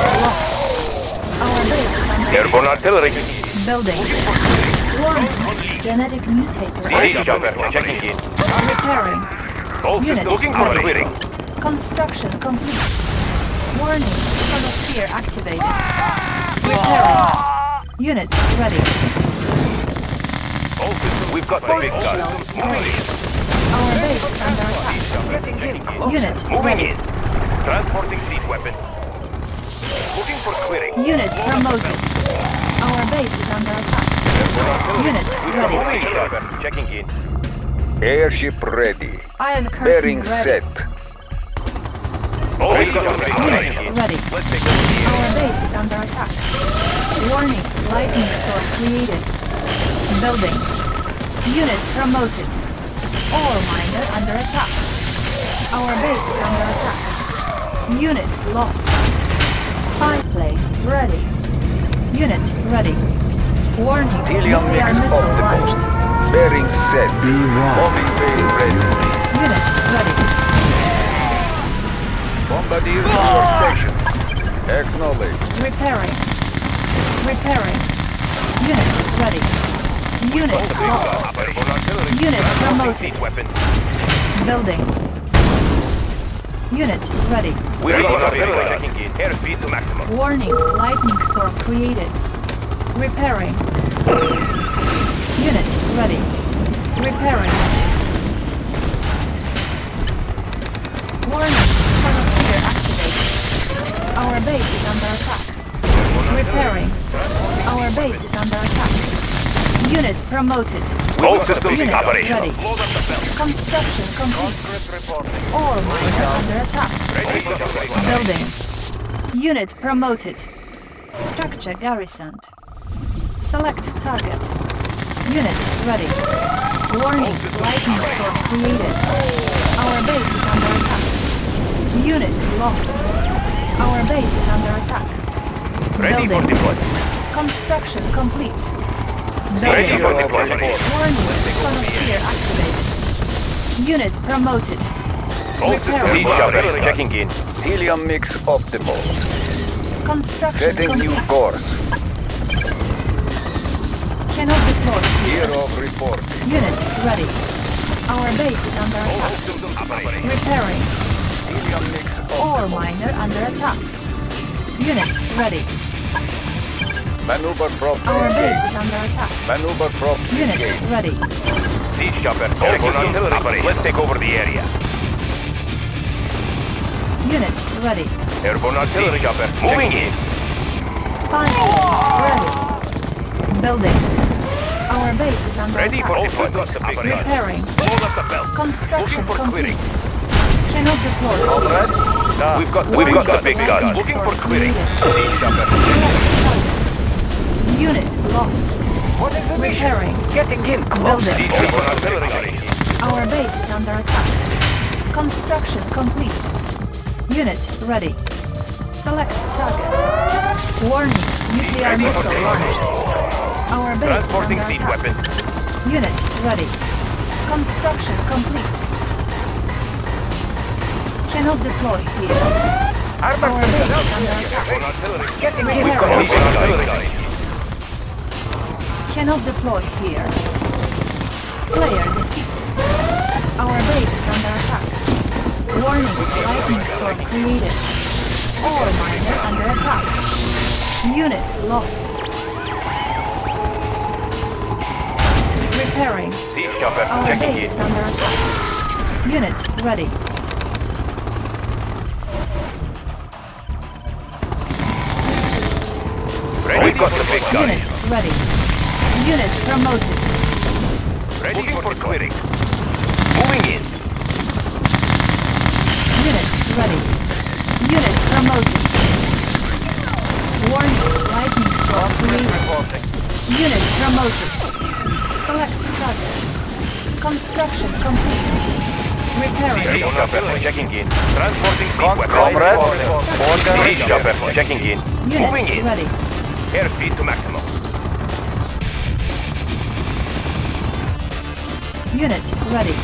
Our base is under Airborne artillery. building. Warning, genetic mutator. Siege chopper. Checking in. Repairing. All Unit systems looking for clearing. Construction complete. Warning, chronosphere activated. Ah! Repairing. Unit ready. All. We've got the big guns. Moving in. Our base is under attack. Unit Moving ready. in. Transporting siege weapon. Looking for clearing. Unit promoted. Our base is under attack. Unit ready. Siege chopper. Checking in. Airship ready. Iron Bearing ready. set. All systems Unit ready. ready. Let's take over the Our base is under attack. Warning, lightning storm created. Building. Unit promoted. All miner under attack. Our base is under attack. Unit lost. Spy plane ready. Unit ready. Warning, Helium nuclear mix missile optimal. launched. Bearing set. Bombing bay ready. Unit ready. Bombardier to your ah! station. Acknowledge. Repairing. Repairing. Unit ready. Unit lost. Unit promoted. Building. Unit ready. Got. Checking in. Airspeed to maximum. Warning, lightning storm created. Repairing. Unit ready. Repairing. Warning, chronosphere activated. Our base is under attack. Repairing. Our base is under attack. Unit promoted. All systems Unit operational. ready. Load up the belt. Construction complete. Ore miner under attack. Ready for deployment. Building. Unit promoted. Structure garrisoned. Select target. Unit ready. Warning, lightning storm created. Our base is under attack. Unit lost. Our base is under attack. Ready for deployment. Construction complete. Ready for deployment. Activated. Unit promoted. Repairing. siege chopper. Checking in. Helium mix optimal. Construction Setting new complete. course. Cannot deploy. Kirov report. Unit ready. Our base is under attack. Repairing. Helium mix Ore miner under attack. Unit ready. Maneuver prop Our base is under attack. Maneuver prop Unit engaged. ready. Siege chopper. Airborne artillery. Let's take over the area. Unit ready. Airborne artillery chopper. Moving in. Spy plane ready. Building. Our base is under Ready for attack. deployment. the big guns. Repairing. Load up the belt. Construction Looking for complete. clearing. Cannot deploy. We've got we've got the big Lightning guns. Looking for storm clearing. created. Siege chopper. Select target. Unit lost. Repairing. Getting in Building. Siege airborne artillery. Our base is under attack. Construction complete. Unit ready. Select target. Warning, nuclear Ready missile launched. Our base Transporting is under siege attack. weapon. Unit ready. Construction complete. Cannot deploy here. Our base is under attack. Airborne artillery. Repairing. Cannot deploy here. Player defeated. Our base is under attack. Warning, lightning storm created. All miners under attack. Unit lost. Repairing. Our base is under attack. Unit ready. Ready We've got the big Unit guns. ready. Unit promoted. Ready Moving for clearing. Moving in. Unit ready. Unit promoted. Warning, lightning storm created. Unit promoted. Select target. Construction complete. Repairing. Siege chopper checking in. Transporting siege weapon. Comrade, Siege chopper checking in. Moving in. ready. Airspeed to maximum. Unit ready.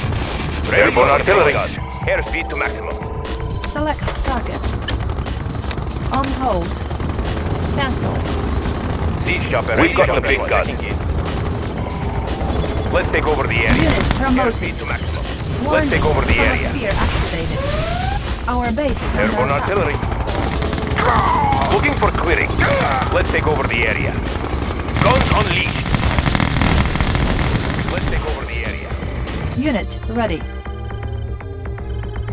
Airborne artillery. Airspeed to maximum. Select target. On hold. Cancel. Siege chopper. We've got the big gun. Let's take over the area. Unit promoted. Airspeed to maximum. Warning. Let's take over the area. Chronosphere activated. Our base is under Airborne attack. artillery. Looking for clearing. Let's take over the area. Guns unleashed. Let's Unit ready.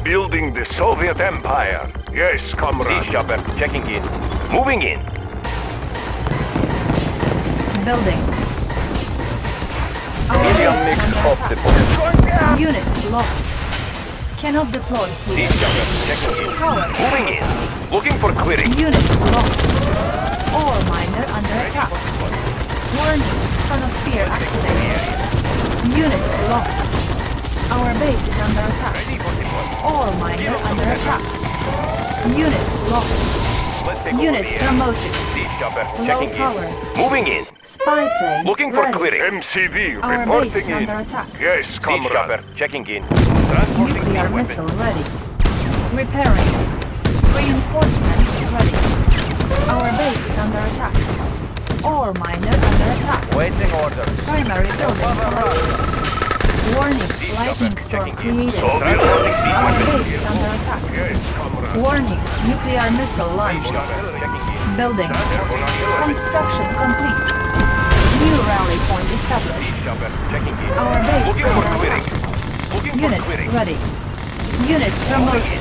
Building the Soviet Empire. Yes, comrade. Siege chopper checking in. Moving in. Building. Our Medium base mix under of the attack. Unit lost. Cannot deploy here. Siege chopper checking in. Power. Moving in. Looking for clearing. Unit lost. Ore miner under attack. Warning. Chronosphere activated. Unit lost. Our base is under attack. Ore miner under attack. Unit lost. Let's take over Unit the promoted. Low power. in. Moving in. Spy plane Looking for ready. clearing. MCV Our base reporting is in. under attack. Yes, Siege comrade. checking in. Transporting Nuclear siege missile weapon. ready. Repairing. Reinforcements ready. Our base is under attack. All miner under attack. Waiting orders. Primary building selected. Warning, lightning storm created. Our base is under attack. Warning, nuclear missile launched. chopper checking in. Building. Construction complete. New rally point established. Siege chopper checking in. Our base is under attack. Unit ready. Unit promoted.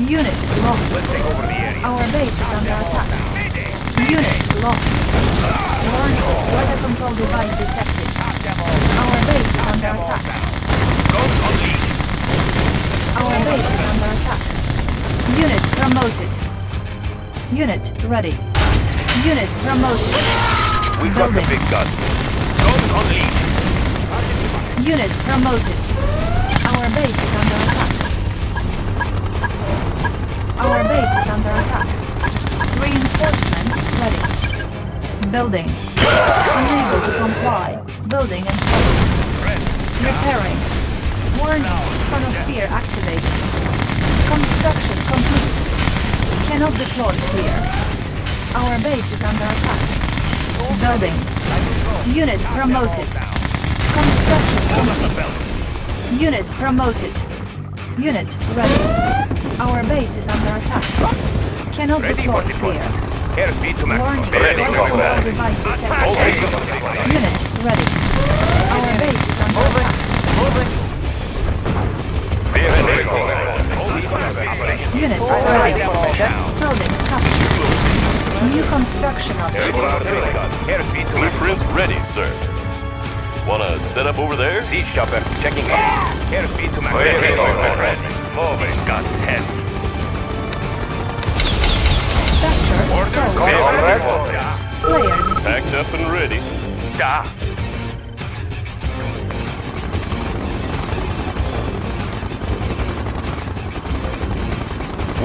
Unit lost. Let's take over the area. Our base is under attack. Unit lost. Warning, weather control device detected. Our base is under attack. Our base is under attack. Unit promoted. Unit ready. Unit promoted. We've got the Building. big gun. Guns unleashed. Unit promoted. Our base is under attack. Our base is under attack. Reinforcements ready. Building. Unable to comply. Building in progress. Repairing. Warning. Chronosphere activated. Construction complete. Cannot deploy here. Our base is under attack. Building. Unit promoted. Construction complete. Unit promoted. Unit ready. Our base is under attack. Cannot deploy here. Airspeed to maximum. Ready, weather control combat. device All detected. systems online. Unit ready. Our base is under attack. Vehicle recall. All systems operation. Unit ready. Building captured. New construction Airborne options. artillery gun. Airspeed to maximum. Blueprint ready, sir. Wanna set up over there? Siege chopper checking in. Airspeed to maximum. Vehicle ready. Moving. Gun 10. Structure Order sold. combat. Player. Packed up and ready. Da.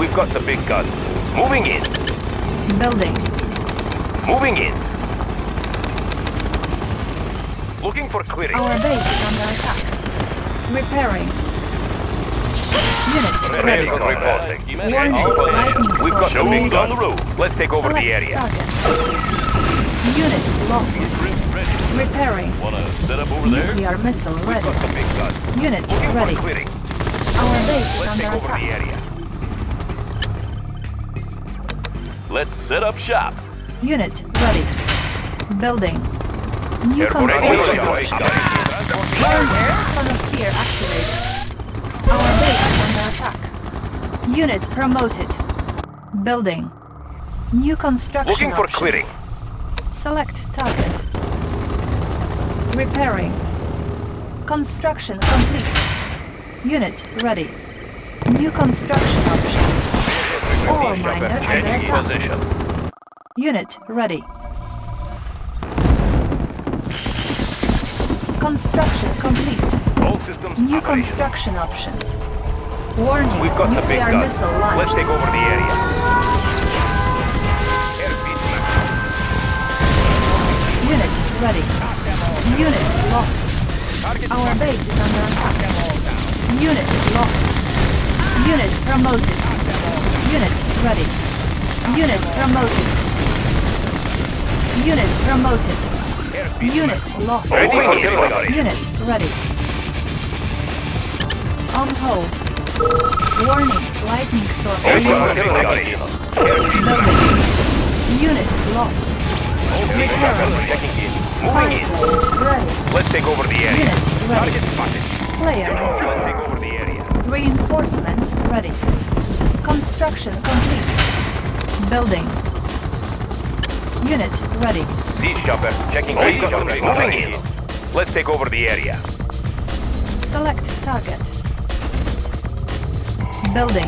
We've got the big gun. Moving in. Building. Moving in. Looking for clearing. Our base is under attack. Repairing. Unit ready. Reporting. Warning. Lightning We've got the storm big created. gun. Let's take over Select the area. target. Unit lost. Repairing. Wanna set up over there? Nuclear missile We've ready. got the big gun. Unit Looking ready. for. Our base is Let's take under over the attack. Let's set up shop. Unit ready. Building. New construction artillery options. Warning. Chronosphere activated. Our base is under attack. Unit promoted. Building. New construction Looking for options. clearing. Select target. Repairing. Construction complete. Unit ready. New construction options. Ore Siege miner chopper under checking in attack. position. Unit ready. Construction complete. All systems New operational. construction options. Warning, We've got the big nuclear gun. missile Let's take over the area. Unit ready. Unit lost. Target Our base is under attack. Unit lost. Unit promoted. Unit ready. Unit promoted. Unit promoted. Unit lost. Ready for deployment. Unit ready. On hold. Warning, lightning storm. Ready for imminent. deployment. Airspeed Building. Unit lost. Okay, Repair. checking in. Spy Moving in. ready. Let's take over the area. Unit ready. Target spotted. Player Let's take over the area. Reinforcements ready. Construction complete. Building. Unit ready. Siege chopper checking oh, Siege in. chopper Moving moving in. Let's take over the area. Select target. Building.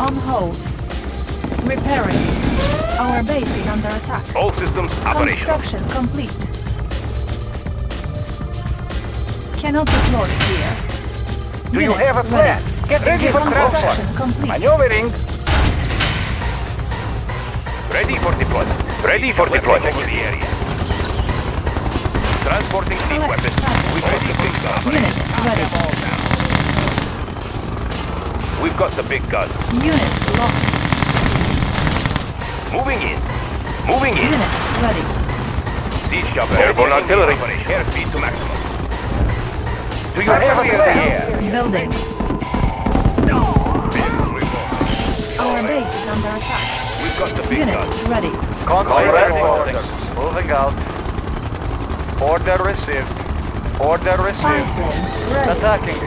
On hold. Repairing. Our base is under attack. All systems operational. Construction complete. Cannot deploy here. Do you have a plan? ready. Get ready for Construction crossfire. complete. Maneuvering. Ready for deployment. Ready for deployment. over the area. Transporting siege Select weapons. We've got the big gun. Unit ready. We've got the big gun. Unit lost. Moving in. Moving in. Unit ready. Siege chopper. Airborne checking in artillery. operation. Airspeed to maximum. Do you have a plan? Building. Our base is under attack. We've got the big Unit gun. ready. Contact orders. Moving out. Order received. Order received. ready. Attacking.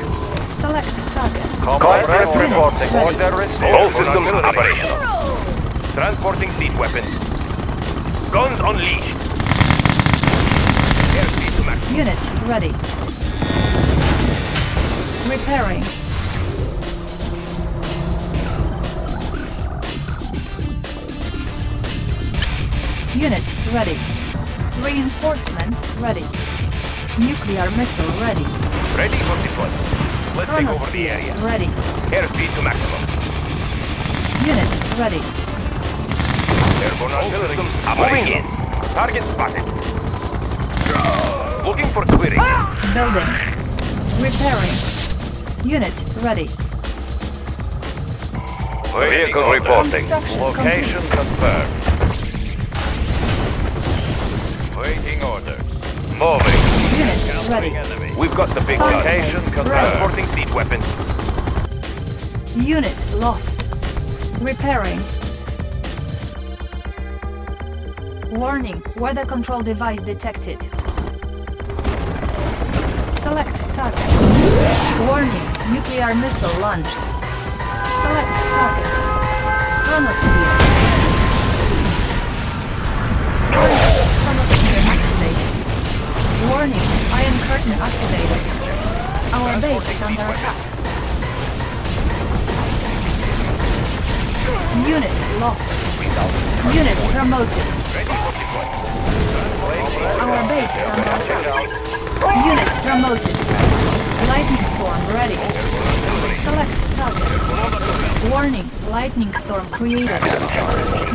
Select target. Combat reporting. ready. Order received. All systems operational. Transporting siege weapons. Guns unleashed. Airspeed. Unit ready. Repairing. Unit ready. Reinforcements ready. Nuclear missile ready. Ready for deployment. Let's take over the area. ready. Airspeed to maximum. Unit ready. Airborne artillery. Moving in. Target spotted. Looking for clearing. Ah! Building. Repairing. Unit ready. Vehicle reporting. Location confirmed. Waiting orders. Moving. Unit ready. We've got the big gun. Location. Transporting siege weapons. Unit lost. Repairing. Warning, weather control device detected. Select target. Warning, nuclear missile launched. Select target. Chronosphere. Warning, iron curtain activated. Our base is under attack. Unit lost. Unit promoted. Our base is under attack. Unit promoted. Lightning storm ready. Select target. Warning, lightning storm created.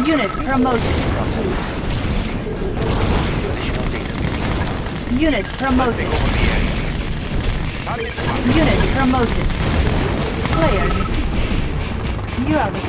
Unit promoted. Unit promoted. Unit promoted. Player. You are.